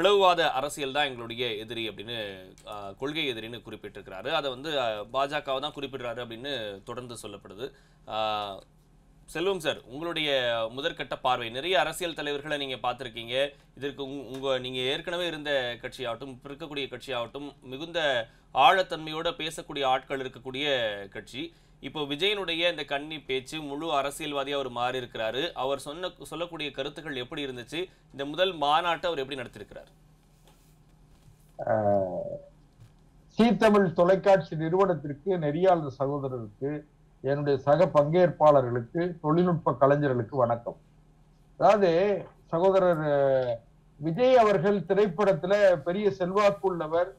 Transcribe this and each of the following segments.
பிளவுவாத அரசியல் தான் எங்களுடைய எதிரி அப்படின்னு கொள்கை எதிரின்னு குறிப்பிட்டிருக்கிறாரு. அதை வந்து பாஜகவை தான் குறிப்பிடுறாரு அப்படின்னு தொடர்ந்து சொல்லப்படுது. செல்வம் சார் உங்களுடைய முதற்கட்ட பார்வை நிறைய அரசியல் தலைவர்களை நீங்க பார்த்துருக்கீங்க. இதற்கு உங்- உங்க நீங்க ஏற்கனவே இருந்த கட்சியாகட்டும் இப்ப இருக்கக்கூடிய கட்சியாகட்டும் மிகுந்த ஆழத்தன்மையோட பேசக்கூடிய ஆட்கள் இருக்கக்கூடிய கட்சி. இப்போ விஜயனுடைய இந்த கன்னி பேச்சு முழு அரசியல்வாதியாக அவர் மாறி இருக்கிறாரு அவர் சொன்ன சொல்லக்கூடிய கருத்துக்கள் எப்படி இருந்துச்சு? இந்த முதல் மாநாட்டை அவர் எப்படி நடத்திருக்கிறார் சீ தமிழ் தொலைக்காட்சி நிறுவனத்திற்கு நெறியாளர் சகோதரருக்கு என்னுடைய சக பங்கேற்பாளர்களுக்கு தொழில்நுட்ப கலைஞர்களுக்கு வணக்கம். அதாவது சகோதரர் விஜய் அவர்கள் திரைப்படத்துல பெரிய செல்வாக்கு உள்ளவர்.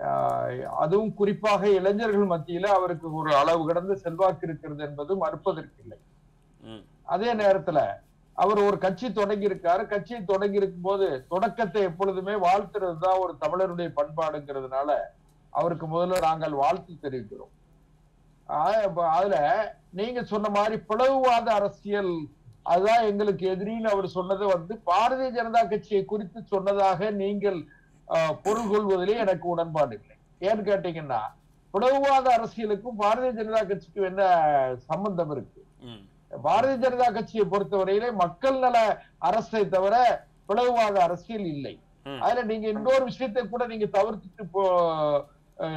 ஆஹ், அதுவும் குறிப்பாக இளைஞர்கள் மத்தியில அவருக்கு ஒரு அளவு கடந்த செல்வாக்கு இருக்கிறது என்பது மறுப்பதற்கில்லை. அதே நேரத்துல அவர் ஒரு கட்சி தொடங்கி இருக்காரு கட்சியை தொடங்கி இருக்கும் போது தொடக்கத்தை எப்பொழுதுமே வாழ்த்துறது தான் ஒரு தமிழருடைய பண்பாடுங்கிறதுனால அவருக்கு முதல்ல நாங்கள் வாழ்த்து தெரிவிக்கிறோம். அதுல நீங்க சொன்ன மாதிரி பிளவுவாத அரசியல் அதுதான் எங்களுக்கு எதிரின்னு அவர் சொன்னது வந்து பாரதிய ஜனதா கட்சியை குறித்து சொன்னதாக நீங்கள் பொருள் கொள்வதிலே எனக்கு உடன்பாடு இல்லை. ஏன்னு கேட்டீங்கன்னா பிளவுவாத அரசியலுக்கும் பாரதிய ஜனதா கட்சிக்கும் என்ன சம்பந்தம் இருக்கு? பாரதிய ஜனதா கட்சியை பொறுத்தவரையிலே மக்கள் நல அரசை தவிர பிளவுவாத அரசியல் இல்லை. அதுல நீங்க இன்னொரு விஷயத்தை கூட நீங்க தவிர்த்துட்டு அஹ்,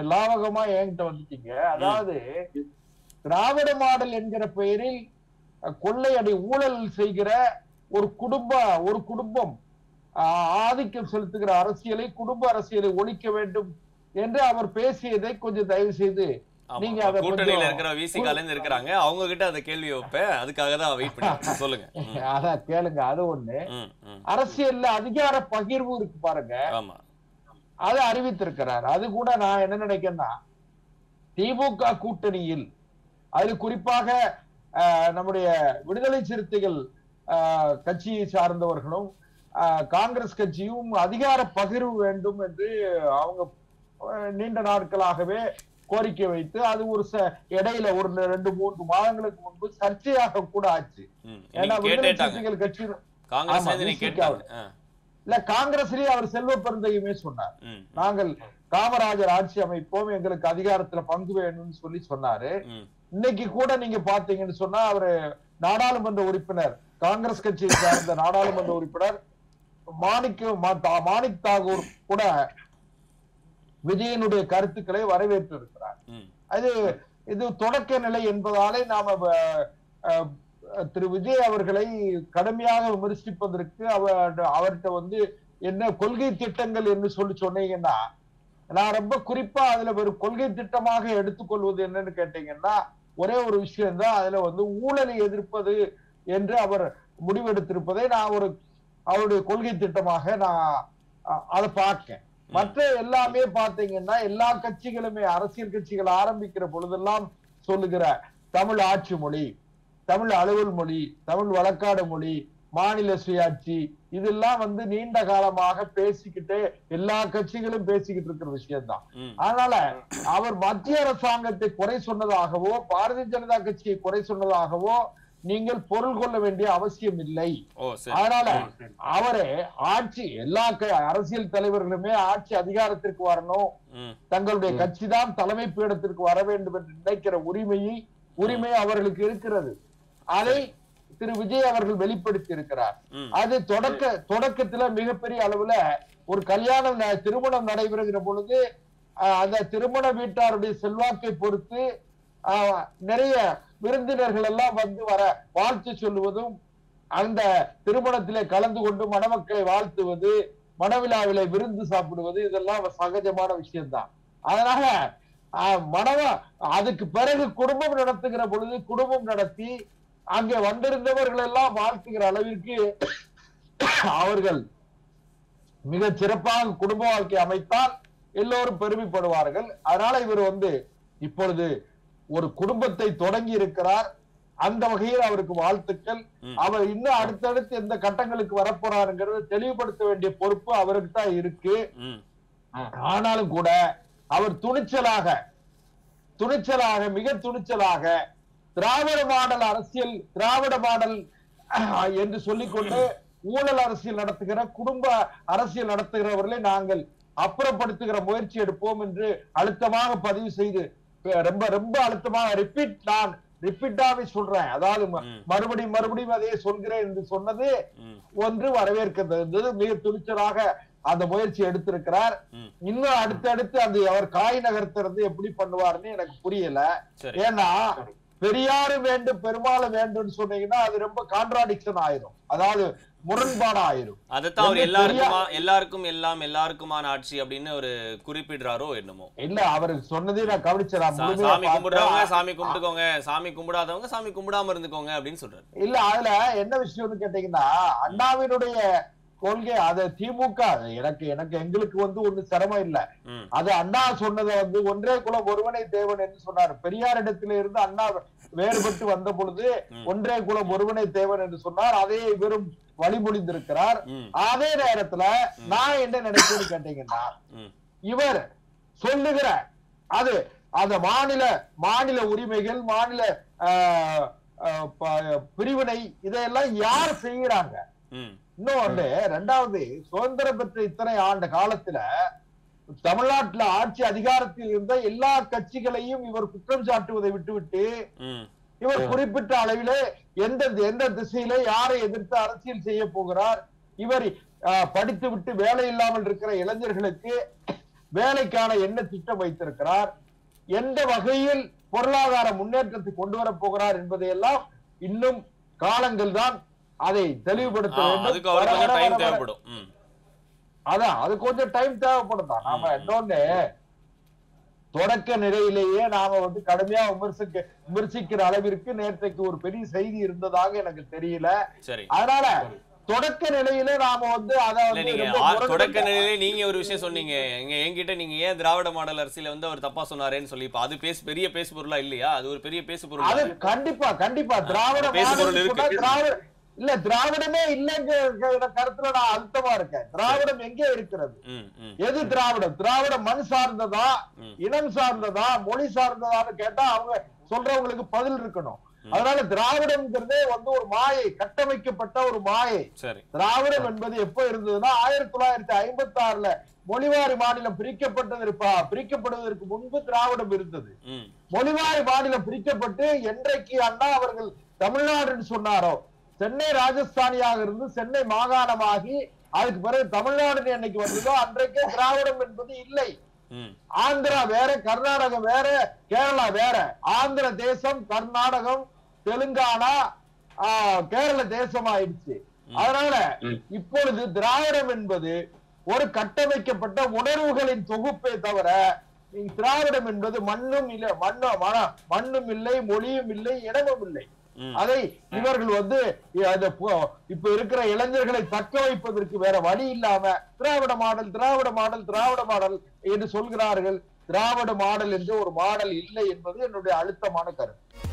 லாவகமா என்கிட்ட வந்துட்டீங்க. அதாவது திராவிட மாடல் என்கிற பெயரில் அஹ், கொள்ளையடி ஊழல் செய்கிற ஒரு குடும்ப ஒரு குடும்பம் ஆதிக்கம் செலுத்துகிற அரசியலை குடும்ப அரசியலை ஒழிக்க வேண்டும் என்று அவர் பேசியதை கொஞ்சம் தயவு செய்து. நீங்க கூட்டணியில இருக்கிற விசி கலைஞர் இருக்கிறாங்க. அவங்க கிட்ட அந்த கேள்வி வைப்பேன். அதுக்காக தான் வெயிட் பண்ணி சொல்லுங்க. அதான் கேளுங்க. அது ஒண்ணு. அரசியல்ல அதிகார பகிர்வு இருக்கு பாருங்க. ஆமா. அதை அறிவித்திருக்கிறார். அது கூட நான் என்ன நினைக்கிறேன்னா திமுக கூட்டணியில் அது குறிப்பாக நம்முடைய விடுதலை சிறுத்தைகள் கட்சியை சார்ந்தவர்களும் காங்கிரஸ் கட்சியும் அதிகார பகிர்வு வேண்டும் என்று அவங்க நீண்ட நாட்களாகவே கோரிக்கை வைத்து அது ஒரு ச- இடையில ஒரு ரெண்டு மூன்று மாதங்களுக்கு முன்பு சர்ச்சையாக கூட ஆச்சு. ஏன்னா விடுதலை சிறுத்தைகள் கட்சி இல்ல காங்கிரஸ்லயே அவர் செல்வ பெருந்தையுமே சொன்னார். நாங்கள் காமராஜர் ஆட்சி அமைப்போம் எங்களுக்கு அதிகாரத்துல பங்கு வேணும்னு சொல்லி சொன்னாரு. இன்னைக்கு கூட நீங்க பாத்தீங்கன்னு சொன்னா அவரு நாடாளுமன்ற உறுப்பினர் காங்கிரஸ் கட்சியை சார்ந்த நாடாளுமன்ற உறுப்பினர் மாணிக்க மா- தா- மாணிக் தாகூர் கூட விஜயனுடைய கருத்துக்களை வரவேற்று இருக்கிறார் அது இது தொடக்க நிலை என்பதாலே நாம திரு விஜய் அவர்களை கடுமையாக விமர்சிப்பதற்கு அவர் அவர்கிட்ட வந்து என்ன கொள்கை திட்டங்கள் என்று சொல்லி சொன்னீங்கன்னா நான் ரொம்ப குறிப்பா அதுல ஒரு கொள்கை திட்டமாக எடுத்துக்கொள்வது என்னன்னு கேட்டீங்கன்னா ஒரே ஒரு விஷயம் தான் அதுல வந்து ஊழலை எதிர்ப்பது என்று அவர் முடிவெடுத்திருப்பதை நான் ஒரு அவருடைய கொள்கை திட்டமாக நான் அதை பார்க்கேன். மற்ற எல்லாமே பாத்தீங்கன்னா எல்லா கட்சிகளுமே அரசியல் கட்சிகள் ஆரம்பிக்கிற பொழுதெல்லாம் சொல்லுகிற தமிழ் ஆட்சி மொழி தமிழ் அலுவல் மொழி தமிழ் வழக்காடு மொழி மாநில சுயாட்சி இதெல்லாம் வந்து நீண்ட காலமாக பேசிக்கிட்டு எல்லா கட்சிகளும் பேசிக்கிட்டு இருக்கிற விஷயம்தான். அதனால அவர் மத்திய அரசாங்கத்தை குறை சொன்னதாகவோ பாரதிய ஜனதா கட்சியை குறை சொன்னதாகவோ நீங்கள் பொருள் கொள்ள வேண்டிய அவசியம் இல்லை. அதனால அவரே ஆட்சி எல்லா க- அரசியல் தலைவர்களுமே ஆட்சி அதிகாரத்திற்கு வரணும். தங்களுடைய கட்சி தான் தலைமை பீடத்திற்கு வர வேண்டும் என்று நினைக்கிற உரிமையை உரிமை அவர்களுக்கு இருக்கிறது. அதை திரு விஜய் அவர்கள் வெளிப்படுத்தி இருக்கிறார் அது தொடக்க தொடக்கத்துல மிகப்பெரிய அளவுல ஒரு கல்யாணம் திருமணம் நடைபெறுகிற பொழுது அந்த திருமண வீட்டாருடைய செல்வாக்கை பொறுத்து நிறைய விருந்தினர்கள் எல்லாம் வந்து வர வாழ்த்து சொல்லுவதும் அந்த திருமணத்திலே கலந்து கொண்டு மணமக்களை வாழ்த்துவது மணவிழாவிலே விருந்து சாப்பிடுவது இதெல்லாம் சகஜமான விஷயம்தான். அதனால மணவ அதுக்கு பிறகு குடும்பம் நடத்துகிற பொழுது குடும்பம் நடத்தி அங்கே வந்திருந்தவர்கள் எல்லாம் வாழ்த்துகிற அளவிற்கு அவர்கள் மிக சிறப்பாக குடும்ப வாழ்க்கை அமைத்தால் எல்லோரும் பெருமைப்படுவார்கள். அதனால இவர் வந்து இப்பொழுது ஒரு குடும்பத்தை தொடங்கி இருக்கிறார். அந்த வகையில் அவருக்கு வாழ்த்துக்கள். அவர் இன்னும் அடுத்தடுத்து எந்த கட்டங்களுக்கு வரப்போறாருங்கிறத தெளிவுபடுத்த வேண்டிய பொறுப்பு அவருக்கு தான் இருக்கு. ஆனாலும் கூட அவர் துணிச்சலாக துணிச்சலாக மிக துணிச்சலாக திராவிட மாடல் அரசியல் திராவிட மாடல் என்று சொல்லிக்கொண்டு ஊழல் அரசியல் நடத்துகிற குடும்ப அரசியல் நடத்துகிறவர்களை நாங்கள் அப்புறப்படுத்துகிற முயற்சி எடுப்போம் என்று அழுத்தமாக பதிவு செய்து ரொம்ப ரொம்ப அழுத்தமாக ரிப்பீட் நான் ரிப்பீட்டாவே சொல்றேன். அதாவது. மறுபடியும் மறுபடியும் அதையே சொல்கிறேன் என்று சொன்னது ஒன்று வரவேற்கிறது மிக துணிச்சலாக அந்த முயற்சி எடுத்திருக்கிறார். இன்னும் அடுத்தடுத்து அந்த அவர் காய் நகர்த்துறது எப்படி பண்ணுவாருன்னு எனக்கு புரியல. ஏன்னா பெரியாரு வேண்டும் பெரும்பாலும் வேண்டும்னு சொன்னீங்கன்னா அது ரொம்ப கான்ட்ராடிக்ஷன் ஆயிரும். அதாவது முரண்பாடு ஆயிரும் அதைத்தான் அவர் எல்லாருக்குமா எல்லாருக்கும் எல்லாம் எல்லாருக்குமான ஆட்சி அப்படின்னு ஒரு குறிப்பிடுறாரோ என்னமோ. இல்ல அவர் சொன்னதே நான் கவனிச்சேன். சாமி கும்பிடுறவங்க. சாமி கும்பிட்டுக்கோங்க சாமி கும்பிடாதவங்க சாமி கும்பிடாம இருந்துக்கோங்க அப்படின்னு சொல்றாரு. இல்ல அதுல என்ன விஷயம்னு கேட்டீங்கன்னா அண்ணாவினுடைய கொள்கை அது திமுக எனக்கு எனக்கு எங்களுக்கு வந்து ஒண்ணு சிரமம் இல்ல. அது அண்ணா சொன்னதை வந்து ஒன்றே குலம் ஒருவனை தேவன் என்று சொன்னார். பெரியார் இடத்தில இருந்து அண்ணா வேறுபட்டு வந்த பொழுது. ஒன்றே குலம் ஒருவனை தேவன் என்று சொன்னார். அதே இவரும் வழிமொழிந்திருக்கிறார் அதே நேரத்துல நான் என்ன நினைக்கிறேன்னு கேட்டீங்கன்னா இவர் சொல்லுகிற அது அந்த மாநில மாநில உரிமைகள் மாநில பிரிவினை இதையெல்லாம் யார் செய்யறாங்க வந்து ரெண்டாவது சுதந்திரம் பெற்ற இத்தனை ஆண்டு காலத்துல தமிழ்நாட்டுல ஆட்சி அதிகாரத்தில் இருந்த எல்லா கட்சிகளையும் இவர் குற்றம் சாட்டுவதை விட்டுவிட்டு இவர் குறிப்பிட்ட அளவிலே எந்த எந்த திசையில யாரை எதிர்த்து அரசியல் செய்ய போகிறார் இவர் படித்து விட்டு வேலை இல்லாமல் இருக்கிற இளைஞர்களுக்கு வேலைக்கான என்ன திட்டம் வைத்திருக்கிறார் எந்த வகையில் பொருளாதார முன்னேற்றத்தை கொண்டு வரப் போகிறார் என்பதையெல்லாம் இன்னும் காலங்கள் தான் அதை தெளிவுபடுத்த வேண்டும். வர, வர, டைம். தேவைப்படும். அதான் அது கொஞ்சம் டைம் தேவைப்படும் தான். நாம. இன்னொன்னு தொடக்க நிலையிலேயே நாம வந்து கடுமையா விமர்சிக்க விமர்சிக்கிற அளவிற்கு நேற்றைக்கு ஒரு பெரிய செய்தி இருந்ததாக எனக்கு தெரியல. அதனால தொடக்க நிலையில நாம வந்து அத இல்ல வந்து நீங்க ரொம்ப ஆ- முரண்பட்ட- தொடக்க நிலையிலே நீங்க ஒரு விஷயம் சொன்னீங்க. எங்க என்கிட்ட நீங்க ஏன் திராவிட மாடல் அரசியல வந்து அவர் தப்பா சொன்னாரேன்னு சொல்லி அது பேசு பெரிய பேசு பொருளா இல்லையா? அது ஒரு பெரிய பேசு பொருள் அது? கண்டிப்பா கண்டிப்பா. திராவிட பேசு பொருள் இருக்கு. இல்ல திராவிடமே இல்லைங்கிற கருத்துல நான் அழுத்தமா இருக்கேன். திராவிடம் எங்கே இருக்கிறது? எது திராவிடம்? திராவிடம் மண் சார்ந்ததா. இனம் சார்ந்ததா? மொழி சார்ந்ததான்னு கேட்டா அவங்க சொல்றவங்களுக்கு பதில் இருக்கணும். அதனால திராவிடம்ங்கிறதே வந்து ஒரு மாயை கட்டமைக்கப்பட்ட ஒரு மாயை. திராவிடம் என்பது எப்ப இருந்ததுன்னா ஆயிரத்தி தொள்ளாயிரத்தி ஐம்பத்தி ஆறுல மொழிவாரி மாநிலம் பிரிக்கப்பட்டது இருப்பா பிரிக்கப்படுவதற்கு முன்பு திராவிடம் இருந்தது. மொழிவாரி மாநிலம் பிரிக்கப்பட்டு என்றைக்கு அண்ணா அவர்கள் தமிழ்நாடுன்னு சொன்னாரோ சென்னை ராஜஸ்தானியாக இருந்து சென்னை மாகாணமாகி அதுக்கு பிறகு தமிழ்நாடு என்னைக்கு வந்ததோ அன்றைக்கே திராவிடம் என்பது இல்லை. ஆந்திரா வேற கர்நாடகம் வேற கேரளா வேற. ஆந்திர தேசம் கர்நாடகம் தெலுங்கானா ஆஹ், கேரள தேசம் ஆயிடுச்சு அதனால. இப்பொழுது திராவிடம் என்பது ஒரு கட்டமைக்கப்பட்ட உணர்வுகளின் தொகுப்பே தவிர நீ திராவிடம் என்பது மண்ணும் இல்லை மண்ணு மன- மண்ணும் இல்லை மொழியும் இல்லை இனமும் இல்லை. அதை இவர்கள் வந்து அந்த இப்ப இருக்கிற இளைஞர்களை தக்க வைப்பதற்கு வேற வழி இல்லாம Dravida model Dravida model Dravida model என்று சொல்கிறார்கள். திராவிட மாடல் என்று ஒரு மாடல் இல்லை என்பது என்னுடைய அழுத்தமான கருத்து.